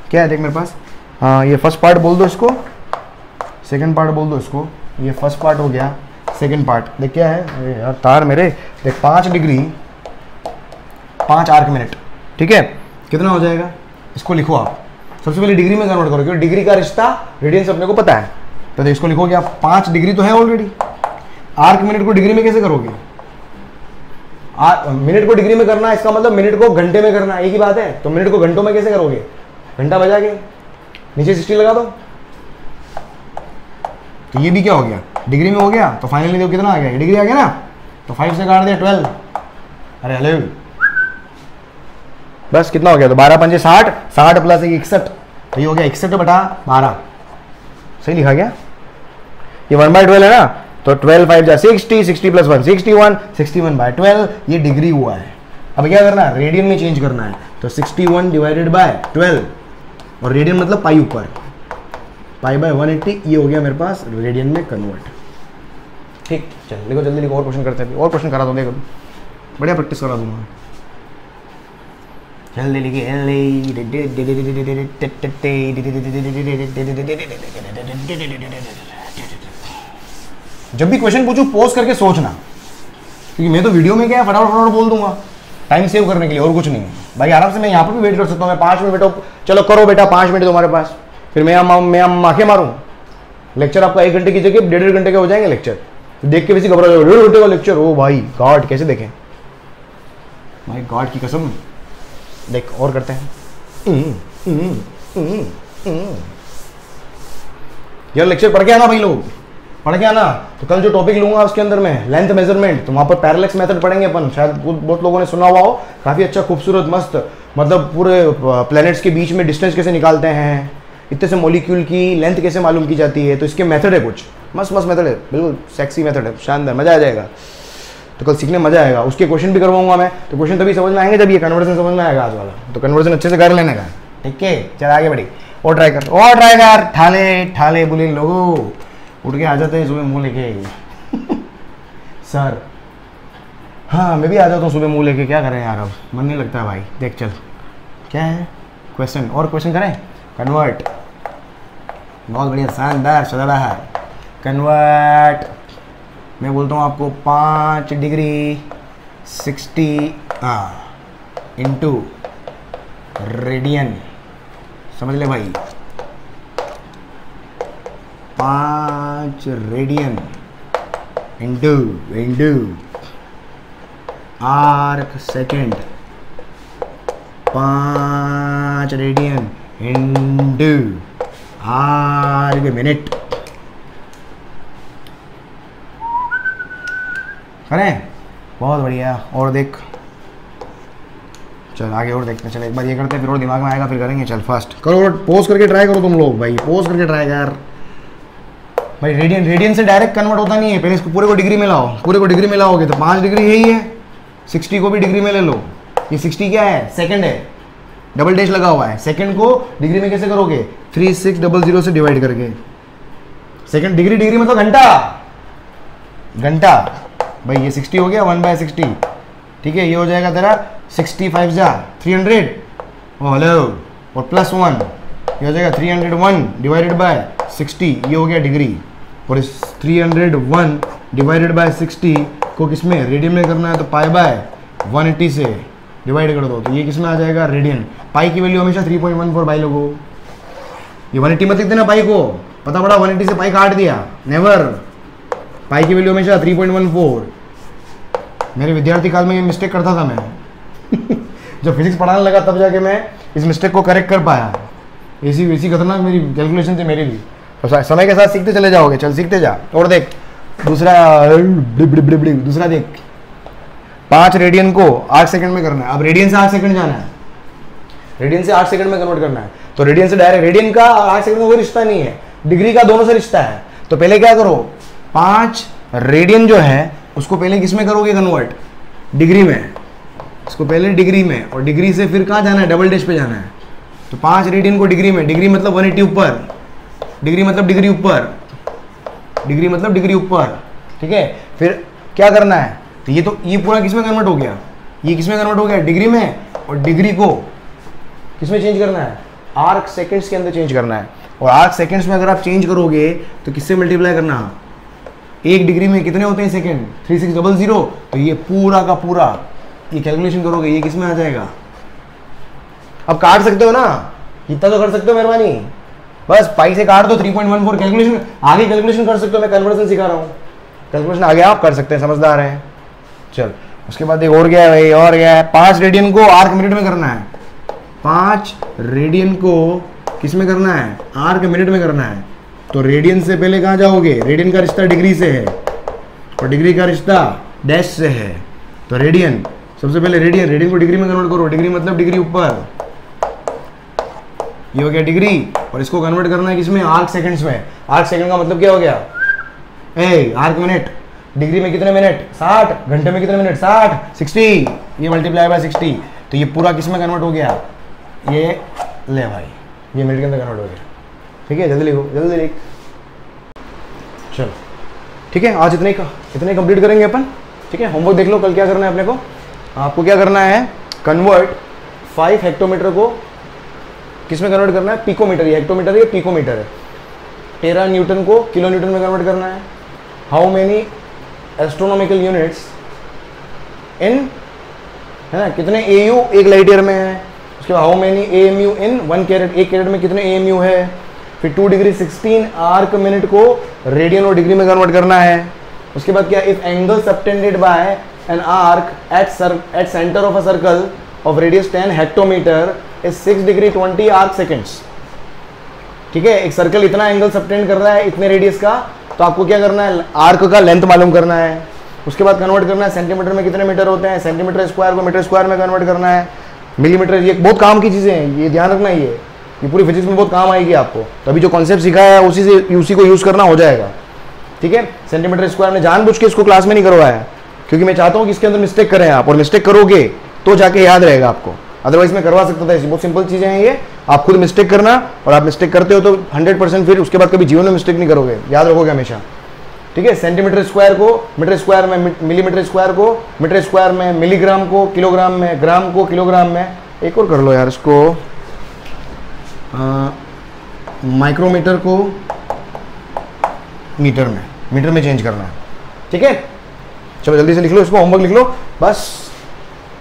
क्या है, देख मेरे पास? हाँ ये फ़र्स्ट पार्ट बोल दो इसको। सेकंड पार्ट बोल दो इसको। ये फ़र्स्ट पार्ट हो गया। सेकंड पार्ट देख क्या है? यार, तार मेरे। देख, पाँच डिग्री, पाँच आर्क मिनट। ठीक है? कितना हो जाएगा? इसको लिखो आप। सबसे पहले डिग्री में कन्वर्ट करो, क्योंकि डिग्री का रिश्ता रेडियंस अपने को पता है। तो देख, इसको लिखोगे आप। पाँच डिग्री तो है ऑलरेडी आर्क मिनट को डिग्री में कैसे करोगे? मिनट को डिग्री में करना, इसका मतलब मिनट को घंटे में करना। एक ही बात है तो मिनट को घंटों में कैसे करोगे? घंटा बजा के नीचे सिक्सटी लगा दो। तो ये भी क्या हो गया? डिग्री में हो गया तो फाइनली देखो कितना आ गया। डिग्री आ गया ना? तो फाइव से काट दिया ट्वेल्व अरे हेलो बस कितना हो गया? तो बारह पंजे साठ साठ प्लस एक इकसठ। तो ये हो गया इकसठ बटा बारह। सही लिखा गया? ये वन बाय ट्वेल्व है ना? तो ट्वेल्व फाइव जा sixty sixty plus one sixty one sixty one by twelve ये डिग्री हुआ है। अब क्या करना है? रेडियन में चेंज करना है। तो sixty one divided by twelve और रेडियन मतलब पाई ऊपर। पाई बाय वन एट्टी ये हो गया मेरे पास रेडियन में कन्वर्ट ठीक, चल, देखो, जल्दी लिखो, और क्वेश्चन करते हैं। और क्वेश्चन करा दो, देखो। बढ़िया प्रैक्टिस करा दूँगा जल्दी लिखिए जब भी क्वेश्चन पूछू पोज करके सोचना। क्योंकि मैं तो वीडियो में क्या फटाफट फटाफट बोल दूँगा। टाइम सेव करने के लिए और कुछ नहीं। भाई आराम से मैं यहाँ पर भी वेट कर सकता हूँ। मैं पाँच मिनट बैठो चलो करो बेटा पाँच मिनट तुम्हारे पास। फिर मैं मैं आँखें मारूँ। लेक्चर आपका एक घंटे की जगह डेढ़ डेढ़ घंटे के हो जाएँगे लेक्चर देख के वैसे घबरा जाओ डेढ़ घंटे का लेक्चर ओ भाई गॉड कैसे देखें? माय गॉड की कसम। देख और करते हैं। हम्म, हम्म, हम्म। यार लेक्चर पढ़ के आना भाई लोग। पढ़ के ना तो कल जो टॉपिक लूँगा उसके अंदर में लेंथ मेज़रमेंट तो वहाँ पर पैरालेक्स मेथड पढ़ेंगे अपन। शायद बहुत लोगों ने सुना हुआ हो। काफ़ी अच्छा खूबसूरत, मस्त मतलब पूरे प्लैनेट्स के बीच में डिस्टेंस कैसे निकालते हैं, इतने से मोलिक्यूल की लेंथ कैसे मालूम की जाती है तो इसके मेथड है कुछ। मस्त मस्त मेथड है, बिल्कुल सेक्सी मेथड है, शानदार, मज़ा आ जाएगा। तो कल सीखने मज़ा आएगा। उसके क्वेश्चन भी करवाऊँगा मैं। तो क्वेश्चन तभी समझ में आएँगे जब ये कन्वर्जन समझ में आएगा आज वाला। तो कन्वर्जन अच्छे से कर लेने का। ठीक है? चल आगे बढ़ी। और ट्राई कर, और ट्राई कर। ठाले ठाले बोले लोगो। उठ के आ जाते हैं, सुबह मुँह लेके सर। हाँ मैं भी आ जाता हूँ, सुबह मुँह लेके। क्या करें यार अब? मन नहीं लगता भाई। देख, चल। क्या है? क्वेश्चन और क्वेश्चन करें? कन्वर्ट बहुत बढ़िया, शानदार, सदाबहार। कन्वर्ट मैं बोलता हूँ आपको पाँच डिग्री, सिक्सटी हाँ इंटू रेडियन समझ ले भाई? पाँच radian into into arc second, पाँच रेडियन इंटू आर्क मिनट। करें बहुत बढ़िया, और देख। चल, आगे और देखते हैं, चल, एक बार ये करते हैं, फिर और दिमाग में आएगा, फिर करेंगे, चल फास्ट करो पोज करके ट्राई करो तुम लोग, भाई पोज करके ट्राई कर। भाई रेडियन रेडियन से डायरेक्ट कन्वर्ट होता नहीं है। पहले इसको पूरे को डिग्री में लाओ। पूरे को डिग्री में लाओगे तो पाँच डिग्री यही है। सिक्सटी को भी डिग्री में ले लो। ये सिक्सटी क्या है? सेकेंड है। डबल डैश लगा हुआ है। सेकेंड को डिग्री में कैसे करोगे? थ्री सिक्स डबल ज़ीरो से डिवाइड करके। सेकेंड डिग्री डिग्री मतलब घंटा। घंटा। भाई, ये सिक्सटी हो गया। वन बाय सिक्सटी ठीक है, ये हो जाएगा तेरा सिक्सटी फाइव जा। थ्री हंड्रेड हेलो और प्लस वन ये हो जाएगा three hundred one divided by sixty, ये हो गया डिग्री। और इस three hundred one divided by sixty को किसमें रेडियन में करना है तो पाई बाय वन एट्टी से डिवाइड कर दो। तो ये किसमें आ जाएगा? रेडियन पाई की वैल्यू हमेशा three point one four by लोगो ये वन एट्टी मत लिख देना पाई को। पता पड़ा वन एट्टी से पाई काट दिया। नेवर पाई की वैल्यू हमेशा थ्री पॉइंट वन फोर मेरे विद्यार्थी काल में ये मिस्टेक करता था मैं। *laughs* जब फिजिक्स पढ़ाने लगा तब जाके मैं इस मिस्टेक को करेक्ट कर पाया। ऐसी वैसी खतरनाक मेरी कैलकुलेशन थी मेरी भी। तो समय के साथ सीखते चले जाओगे। चल, सीखते जा। और देख, दूसरा दूसरा देख। पाँच रेडियन को आठ सेकंड में करना है। अब रेडियन से आठ सेकंड जाना है। रेडियन से आठ सेकंड में कन्वर्ट करना है। तो रेडियन से डायरेक्ट रेडियन का आठ सेकंड में कोई रिश्ता नहीं है। डिग्री का दोनों से रिश्ता है। तो पहले क्या करो? पाँच रेडियन जो है, उसको पहले किसमें करोगे कन्वर्ट डिग्री में। इसको पहले डिग्री में। और डिग्री से फिर कहाँ जाना है? डबल डेश पे जाना है। तो पाँच रेडियन को डिग्री में। डिग्री मतलब वन ऊपर। डिग्री मतलब डिग्री ऊपर। डिग्री मतलब डिग्री ऊपर, ठीक है? फिर क्या करना है? तो ये तो ये पूरा किसमें कन्वर्ट हो गया? ये किसमें कन्वर्ट हो गया? डिग्री में और डिग्री को किसमें चेंज करना है? आर्क सेकेंड्स के अंदर चेंज करना है। और आर्क सेकेंड्स में अगर आप चेंज करोगे तो किससे मल्टीप्लाई करना? एक डिग्री में कितने होते हैं second three six double zero तो ये पूरा का पूरा, ये कैलकुलेशन करोगे, ये किसमें आ जाएगा? अब काट सकते हो ना? इतना तो कर सकते हो मेहरबानी। बस पाई से काट दो three point one four calculation आगे कैलकुलेशन कर सकते हो, मैं कन्वर्सन सिखा रहा हूँ। कैलकुलेशन आगे आप कर सकते हैं, समझदार हैं। चल, उसके बाद एक और गया है भाई, और गया है। पाँच रेडियन को आर्क मिनट में करना है। पाँच रेडियन को किसमें करना है? आर्क मिनट में करना है। तो रेडियन से पहले कहाँ जाओगे? रेडियन का रिश्ता डिग्री से है। और डिग्री का रिश्ता डैश से है। तो रेडियन सबसे पहले रेडियन रेडियन को डिग्री में कन्वर्ट करो। डिग्री मतलब डिग्री ऊपर। ये हो गया डिग्री, और इसको कन्वर्ट करना है किसमें? आर्क सेकंड्स में। आर्क सेकंड का मतलब क्या हो गया? ए आर्क मिनट डिग्री में कितने मिनट साठ। घंटे में कितने मिनट साठ। सिक्सटी। ये मल्टीप्लाई बाय सिक्सटी। तो ये पूरा किसमें कन्वर्ट हो गया? ये, ले भाई, ये मिनट के अंदर कन्वर्ट हो गया। ठीक है? जल्दी लिखो, जल्दी लिख। चलो। ठीक है? आज इतने का, इतने कंप्लीट करेंगे अपन। ठीक है? होमवर्क देख लो, कल क्या करना है अपने को। आपको क्या करना है? कन्वर्ट फाइव हेक्टोमीटर को किसमें कन्वर्ट करना है? पिकोमीटर ये हेक्टोमीटर है पिकोमीटर है। तेरह न्यूटन को किलो न्यूटन में कन्वर्ट करना है। How many astronomical units in है ना कितने ए यू एक लाइट ईयर में है। उसके बाद how many A M U in one carat एक कैरेट में कितने ए एम यू है? फिर two degree sixteen arc minute को रेडियन और डिग्री में कन्वर्ट करना है। उसके बाद क्या if angle subtended by an arc at, at center of a circle of radius 10 hectometer is 6 degree 20 arc seconds. ठीक है? एक सर्कल इतना एंगल सबटेंड कर रहा है, इतने रेडियस का तो आपको क्या करना है? आर्क का लेंथ मालूम करना है। उसके बाद कन्वर्ट करना है सेंटीमीटर में कितने मीटर होते हैं? सेंटीमीटर स्क्वायर को मीटर स्क्वायर में कन्वर्ट करना है। मिलीमीटर ये बहुत काम की चीज़ें हैं, ये ध्यान रखना ये। ये पूरी फिजिक्स में बहुत काम आएगी आपको। तो अभी जो कॉन्सेप्ट सिखाया है, उसी से, उसी को यूज़ करना हो जाएगा। ठीक है? सेंटीमीटर स्क्वायर में जानबूझ के इसको क्लास में नहीं करवाया क्योंकि मैं चाहता हूँ कि इसके अंदर मिस्टेक करें आप, और मिस्टेक करोगे तो जाके याद रहेगा आपको। अदरवाइज़ मैं करवा सकता था ऐसी बहुत सिंपल चीज़ें हैं ये। आप खुद मिस्टेक करना और आप मिस्टेक करते हो तो 100 परसेंट फिर उसके बाद कभी जीवन में मिस्टेक नहीं करोगे। याद रखोगे हमेशा। ठीक है? सेंटीमीटर स्क्वायर को मीटर स्क्वायर में मिलीमीटर स्क्वायर को मीटर स्क्वायर में मिलीग्राम को किलोग्राम में ग्राम को किलोग्राम में। एक और कर लो यार इसको। माइक्रोमीटर को मीटर में। मीटर में चेंज करना। है ठीक है? चलो जल्दी से लिख लो, इसको होमवर्क लिख लो। बस,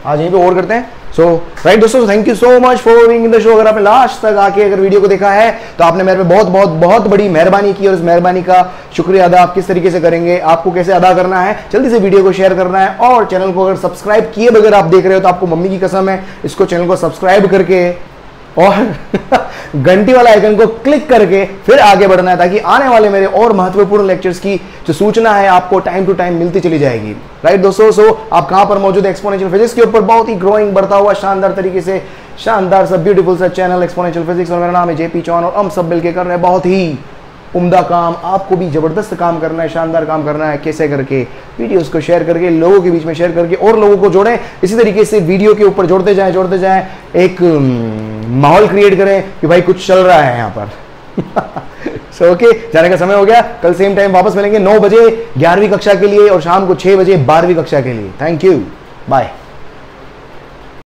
आज यहीं पे और करते हैं। सो राइट दोस्तों thank you so much for in the show अगर आपने लास्ट तक आके अगर वीडियो को देखा है तो आपने मेरे पे बहुत बहुत बहुत बड़ी मेहरबानी की और इस मेहरबानी का शुक्रिया अदा आप किस तरीके से करेंगे, आपको कैसे अदा करना है, जल्दी से वीडियो को शेयर करना है और चैनल को अगर सब्सक्राइब किए बगैर आप देख रहे हो तो आपको मम्मी की कसम है, इसको चैनल को सब्सक्राइब करके और *laughs* घंटी वाला आइकन को क्लिक करके फिर आगे बढ़ना है ताकि आने वाले मेरे और महत्वपूर्ण लेक्चर्स की जो सूचना है आपको टाइम टू टाइम मिलती चली जाएगी। राइट दोस्तों? सो आप कहाँ पर मौजूद है? एक्सपोनेंशियल फिजिक्स के ऊपर बहुत ही ग्रोइंग बढ़ता हुआ, शानदार तरीके से, शानदार सा ब्यूटीफुल सा चैनल एक्सपोनेंशियल फिजिक्स और मेरा नाम है जेपी चौहान और हम सब मिलकर कर रहे हैं बहुत ही उम्दा काम। आपको भी ज़बरदस्त काम करना है, शानदार काम करना है, कैसे करके? वीडियोस को शेयर करके, लोगों के बीच में शेयर करके और लोगों को जोड़ें। इसी तरीके से वीडियो के ऊपर जोड़ते जाएँ जोड़ते जाएँ। एक माहौल क्रिएट करें कि भाई कुछ चल रहा है यहाँ पर। *laughs* सो ओके okay, जाने का समय हो गया। कल सेम टाइम वापस मिलेंगे नौ बजे ग्यारहवीं कक्षा के लिए और शाम को छह बजे बारहवीं कक्षा के लिए। Thank you bye